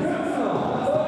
Crystal.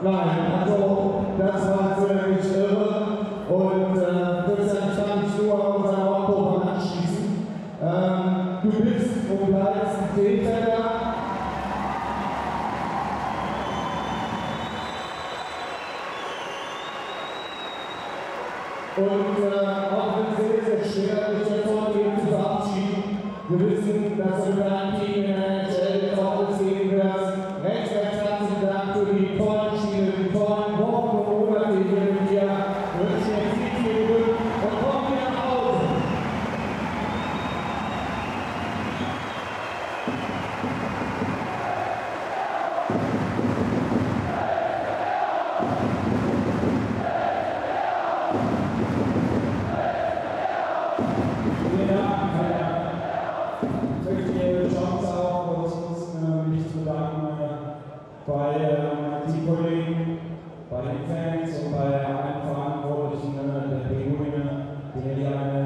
Nein, also das war völlig irre und äh, würde mich nur an unseren Hauptprogramm anschließen. Du bist und bleibst ein Zehnfelder. Und äh, auch wenn es sehr, sehr schwer ist, The reason that's a bad team den Fans und bei allen Verantwortlichen der Pinguine, die hier eine